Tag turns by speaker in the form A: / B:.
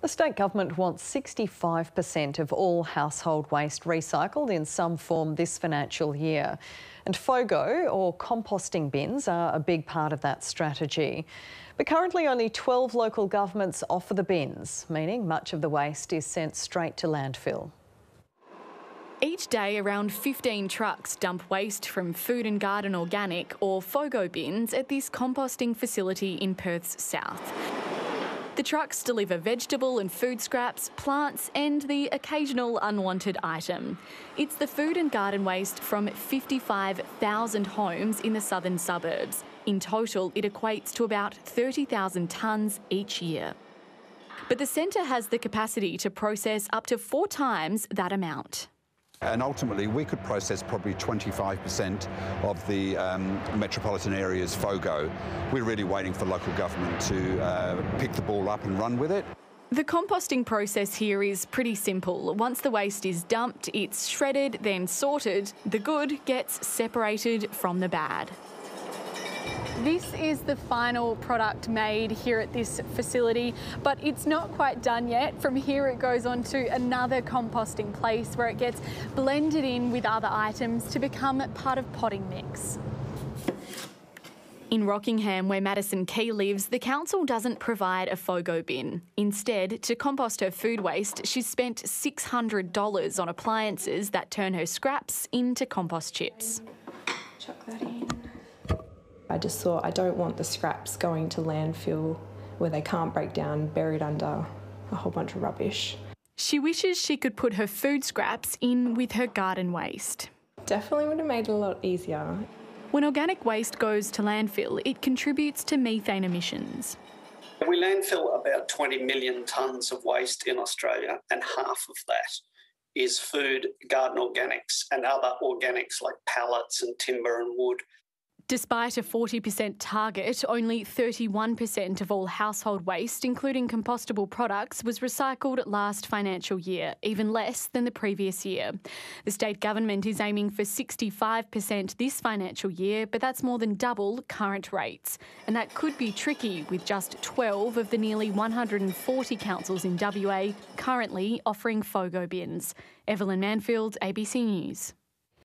A: The state government wants 65% of all household waste recycled in some form this financial year. And FOGO, or composting bins, are a big part of that strategy. But currently, only 12 local governments offer the bins, meaning much of the waste is sent straight to landfill.
B: Each day, around 15 trucks dump waste from food and garden organic or FOGO bins at this composting facility in Perth's south. The trucks deliver vegetable and food scraps, plants, and the occasional unwanted item. It's the food and garden waste from 55,000 homes in the southern suburbs. In total, it equates to about 30,000 tonnes each year. But the centre has the capacity to process up to four times that amount.
C: And ultimately, we could process probably 25% of the um, metropolitan area's FOGO. We're really waiting for local government to uh, pick the ball up and run with it.
B: The composting process here is pretty simple. Once the waste is dumped, it's shredded, then sorted. The good gets separated from the bad. This is the final product made here at this facility, but it's not quite done yet. From here it goes on to another composting place where it gets blended in with other items to become part of potting mix. In Rockingham, where Madison Key lives, the council doesn't provide a FOGO bin. Instead, to compost her food waste, she's spent $600 on appliances that turn her scraps into compost chips.
D: Chuck that in. I just thought I don't want the scraps going to landfill where they can't break down, buried under a whole bunch of rubbish.
B: She wishes she could put her food scraps in with her garden waste.
D: Definitely would have made it a lot easier.
B: When organic waste goes to landfill, it contributes to methane emissions.
E: We landfill about 20 million tonnes of waste in Australia, and half of that is food, garden organics, and other organics like pallets and timber and wood.
B: Despite a 40% target, only 31% of all household waste, including compostable products, was recycled last financial year, even less than the previous year. The state government is aiming for 65% this financial year, but that's more than double current rates. And that could be tricky with just 12 of the nearly 140 councils in WA currently offering FOGO bins. Evelyn Manfield, ABC News.